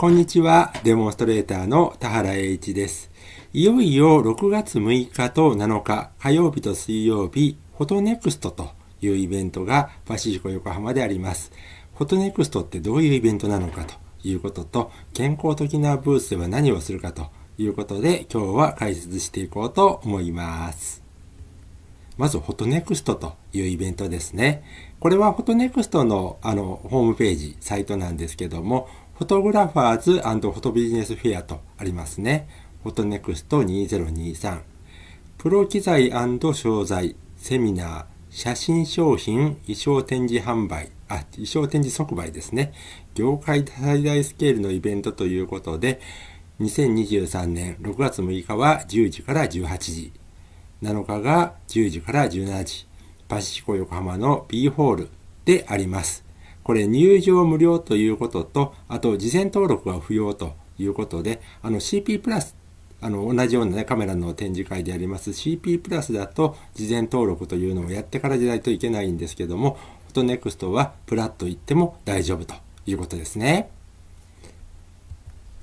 こんにちは。デモンストレーターの田原栄一です。いよいよ6月6日と7日、火曜日と水曜日、フォトネクストというイベントがパシフィコ横浜であります。フォトネクストってどういうイベントなのかということと、健康的なブースでは何をするかということで、今日は解説していこうと思います。まず、フォトネクストというイベントですね。これはフォトネクストのあのホームページ、サイトなんですけども、Photographers Photo Business Fair とありますね。フォトネクスト2023。プロ機材商材、セミナー、写真商品、衣装展示販売、あ、衣装展示即売ですね。業界最大スケールのイベントということで、2023年6月6日は10時から18時、7日が10時から17時、パシフィコ横浜の B ホールであります。これ入場無料ということと、あと事前登録は不要ということで、あの CP プラス、あの同じような、ね、カメラの展示会であります CP プラスだと事前登録というのをやってからじゃないといけないんですけども、フォトネクストはプラッと言っても大丈夫ということですね。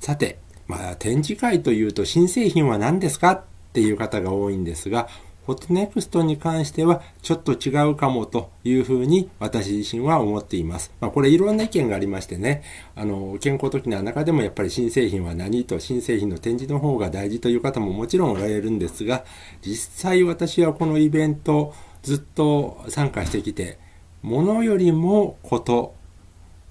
さて、まあ展示会というと新製品は何ですかっていう方が多いんですが、フォトネクストに関してはちょっと違うかもというふうに私自身は思っています。まあ、これいろんな意見がありましてね、あの、健康的な中でもやっぱり新製品は何と新製品の展示の方が大事という方ももちろんおられるんですが、実際私はこのイベントずっと参加してきて、ものよりもこと、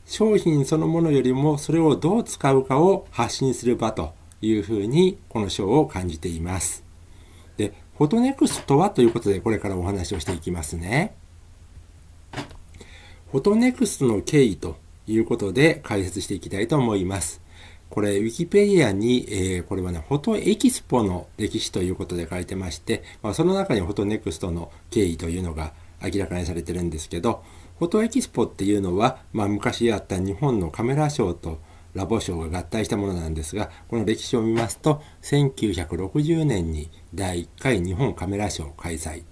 商品そのものよりもそれをどう使うかを発信する場というふうにこのショーを感じています。フォトネクストはということで、これからお話をしていきますね。フォトネクストの経緯ということで解説していきたいと思います。これ、ウィキペディアに、えー、これはね、フォトエキスポの歴史ということで書いてまして、まあ、その中にフォトネクストの経緯というのが明らかにされてるんですけど、フォトエキスポっていうのは、まあ、昔あった日本のカメラショーとラボ賞が合体したものなんですが、この歴史を見ますと、1960年に第1回日本カメラ賞開催。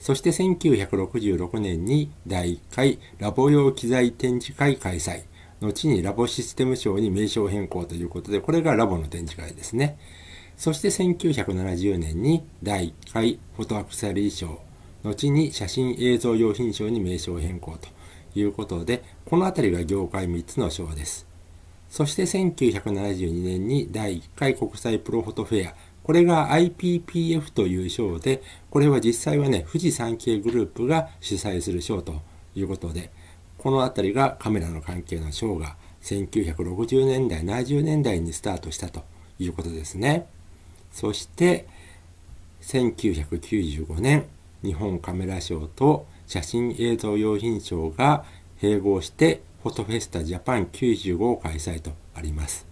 そして1966年に第1回ラボ用機材展示会開催。後にラボシステム賞に名称変更ということで、これがラボの展示会ですね。そして1970年に第1回フォトアクセサリー賞。後に写真映像用品賞に名称変更ということで、この辺りが業界3つの賞です。そして1972年に第1回国際プロフォトフェア。これが IPPF という賞で、これは実際はね、富士山系グループが主催する賞ということで、この辺りがカメラの関係の賞が1960年代、70年代にスタートしたということですね。そして、1995年、日本カメラ賞と写真映像用品賞が併合してフォトフェスタジャパン95を開催とあります。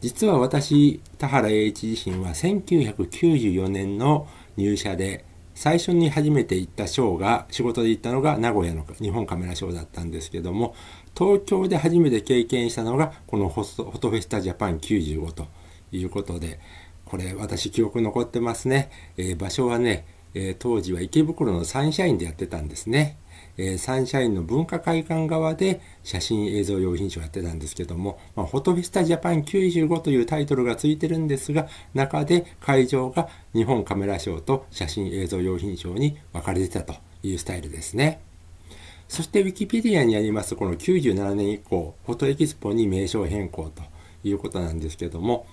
実は私、田原栄一自身は1994年の入社で、最初に初めて行ったショーが、仕事で行ったのが名古屋の日本カメラショーだったんですけども、東京で初めて経験したのが、このフォトフェスタジャパン95ということで、これ私記憶残ってますね。えー、場所はね、えー、当時は池袋のサンシャインでやってたんですね。えー、サンシャインの文化会館側で写真映像用品賞をやってたんですけども、まあ、フォトフェスタジャパン95というタイトルがついてるんですが、中で会場が日本カメラ賞と写真映像用品賞に分かれてたというスタイルですね。そしてウィキペディアにありますこの97年以降、フォトエキスポに名称変更ということなんですけども、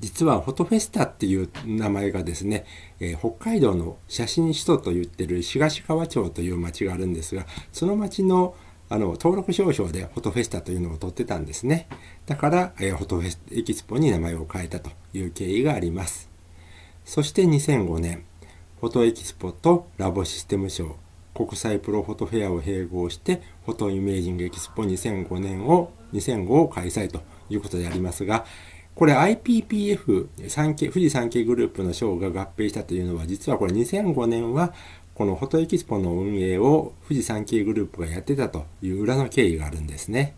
実はフォトフェスタっていう名前がですね、えー、北海道の写真首都と言ってる東川町という町があるんですが、その町のあの登録証書でフォトフェスタというのを取ってたんですね。だから、えー、フォトフェスエキスポに名前を変えたという経緯があります。そして2005年、フォトエキスポとラボシステムショー、国際プロフォトフェアを併合して、フォトイメージングエキスポ2005年を、2005を開催ということでありますが、これ IPPF、富士山系グループの賞が合併したというのは、実はこれ2005年は、このフォトエキスポの運営を富士山系グループがやってたという裏の経緯があるんですね。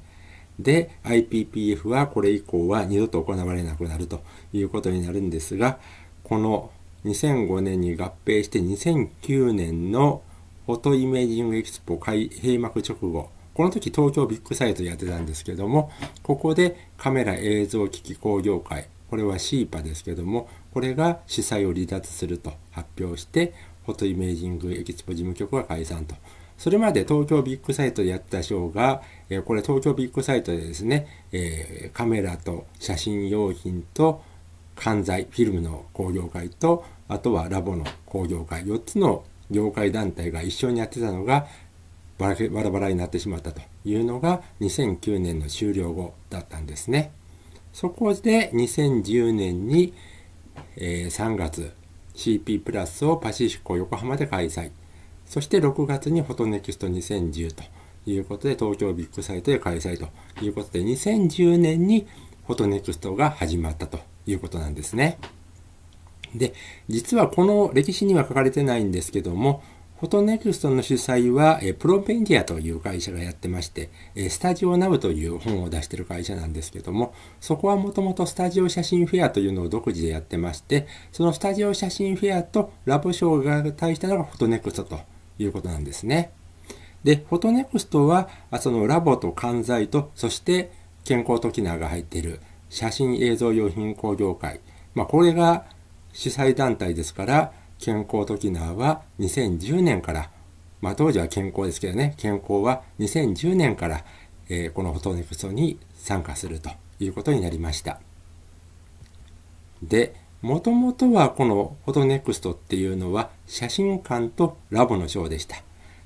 で、IPPF はこれ以降は二度と行われなくなるということになるんですが、この2005年に合併して2009年のフォトイメージングエキスポ開閉幕直後、この時東京ビッグサイトやってたんですけども、ここでカメラ映像機器工業会、これは CIPA ですけども、これが主催を離脱すると発表して、フォトイメージングエキスポ事務局が解散と。それまで東京ビッグサイトでやったショーが、えこれ東京ビッグサイトでですね、えカメラと写真用品と感材、フィルムの工業会と、あとはラボの工業会、4つの業界団体が一緒にやってたのが、バラバラになってしまったというのが2009年の終了後だったんですね。そこで2010年に、えー、3月 CP プラスをパシフィコ横浜で開催。そして6月にフォトネクスト2010ということで東京ビッグサイトで開催ということで2010年にフォトネクストが始まったということなんですね。で、実はこの歴史には書かれてないんですけども、フォトネクストの主催は、えプロメディアという会社がやってまして、えスタジオ NOW という本を出してる会社なんですけども、そこはもともとスタジオ写真フェアというのを独自でやってまして、そのスタジオ写真フェアとラボショーが合体したのがフォトネクストということなんですね。で、フォトネクストは、そのラボと感材と、そしてケンコー・トキナーが入っている写真映像用品工業会。まあ、これが主催団体ですから、健康トキナは2010年から、まあ当時は健康ですけどね、健康は2010年から、えー、このフォトネクストに参加するということになりました。で、もともとはこのフォトネクストっていうのは写真館とラボのショーでした。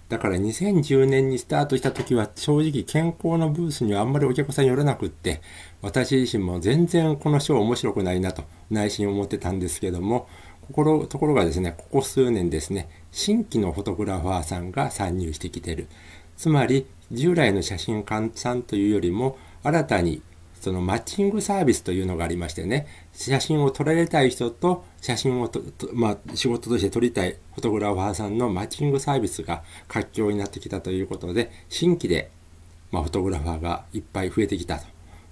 だから2010年にスタートした時は正直健康のブースにはあんまりお客さん寄らなくって、私自身も全然このショー面白くないなと内心思ってたんですけども、ころところがですね、ここ数年ですね、新規のフォトグラファーさんが参入してきてる。つまり、従来の写真館さんというよりも、新たにそのマッチングサービスというのがありましてね、写真を撮られたい人と写真をと、まあ、仕事として撮りたいフォトグラファーさんのマッチングサービスが活況になってきたということで、新規で、まあ、フォトグラファーがいっぱい増えてきたと。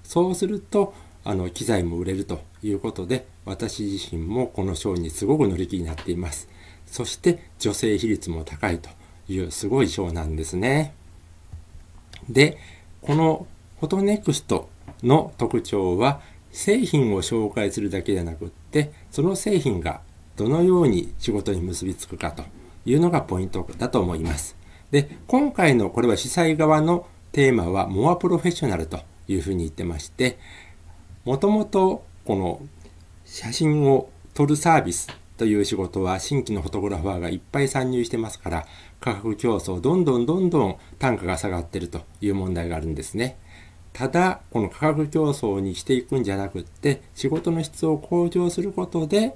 そうすると、あの、機材も売れるということで、私自身もこの賞にすごく乗り気になっています。そして女性比率も高いというすごい賞なんですね。で、このフォトネクストの特徴は製品を紹介するだけじゃなくって、その製品がどのように仕事に結びつくかというのがポイントだと思います。で、今回のこれは主催側のテーマはモアプロフェッショナルというふうに言ってまして、もともとこの写真を撮るサービスという仕事は新規のフォトグラファーがいっぱい参入してますから価格競争どんどんどんどん単価が下がってるという問題があるんですね。ただこの価格競争にしていくんじゃなくって仕事の質を向上することで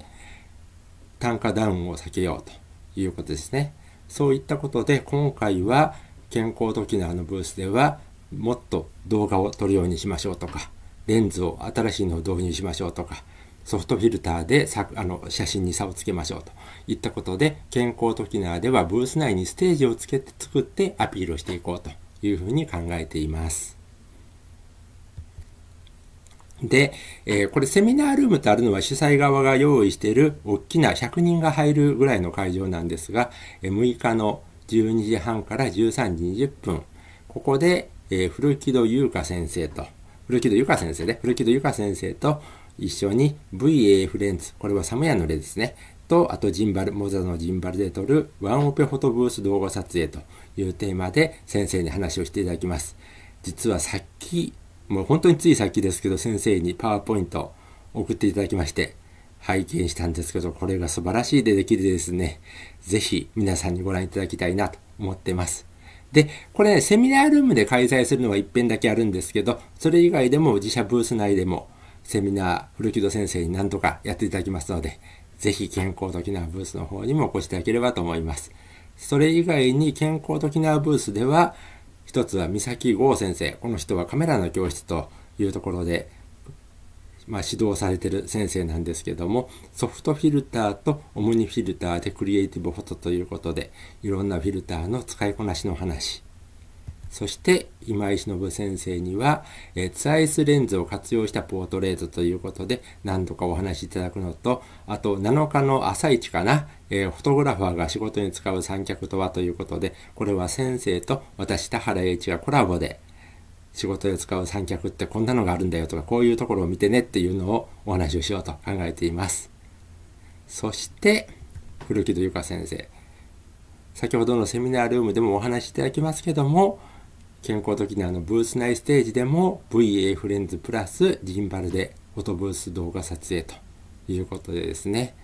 単価ダウンを避けようということですね。そういったことで今回は健康トキナーのブースではもっと動画を撮るようにしましょうとかレンズを新しいのを導入しましょうとか、ソフトフィルターでさあの写真に差をつけましょうといったことで、健康トキナーではブース内にステージをつけて作ってアピールをしていこうというふうに考えています。で、えー、これセミナールームとあるのは主催側が用意している大きな100人が入るぐらいの会場なんですが、6日の12時半から13時20分、ここで、えー、古木戸優香先生と、古木戸ゆか先生ね、古木戸ゆか先生と一緒に VA フレンズ、これはサムヤの例ですね、と、あとジンバル、モザのジンバルで撮るワンオペフォトブース動画撮影というテーマで先生に話をしていただきます。実はさっき、もう本当についさっきですけど、先生にパワーポイント送っていただきまして、拝見したんですけど、これが素晴らしいでできるですね、ぜひ皆さんにご覧いただきたいなと思ってます。で、これね、セミナールームで開催するのは一遍だけあるんですけど、それ以外でも自社ブース内でも、セミナー、古木戸先生に何とかやっていただきますので、ぜひ健康的なブースの方にもお越しいただければと思います。それ以外に健康的なブースでは、一つは三崎剛先生。この人はカメラの教室というところでまあ、指導されてる先生なんですけども、ソフトフィルターとオムニフィルターでクリエイティブフォトということで、いろんなフィルターの使いこなしの話。そして今井忍先生には、え、ツアイスレンズを活用したポートレートということで何度かお話しいただくのとあと7日の朝一かな、え、フォトグラファーが仕事に使う三脚とはということでこれは先生と私田原栄一がコラボで仕事で使う三脚ってこんなのがあるんだよとかこういうところを見てねっていうのをお話をしようと考えていますそして古木戸由香先生。先ほどのセミナールームでもお話しいただきますけども健康的なあのブース内ステージでも VA フレンズプラスジンバルでフォトブース動画撮影ということでですね。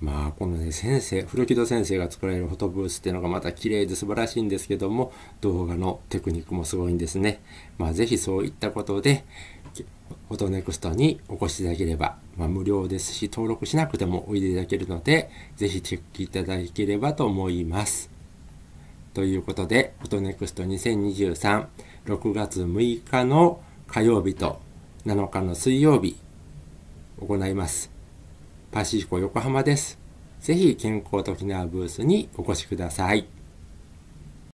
まあこのね先生古木戸先生が作られるフォトブースっていうのがまた綺麗で素晴らしいんですけども動画のテクニックもすごいんですね。まあ是非そういったことでフォトネクストにお越しいただければ、まあ、無料ですし登録しなくてもおいでいただけるので是非チェックいただければと思います。ということで、フォトネクスト2023、6月6日の火曜日と7日の水曜日、行います。パシフィコ横浜です。ぜひ健康的なブースにお越しください。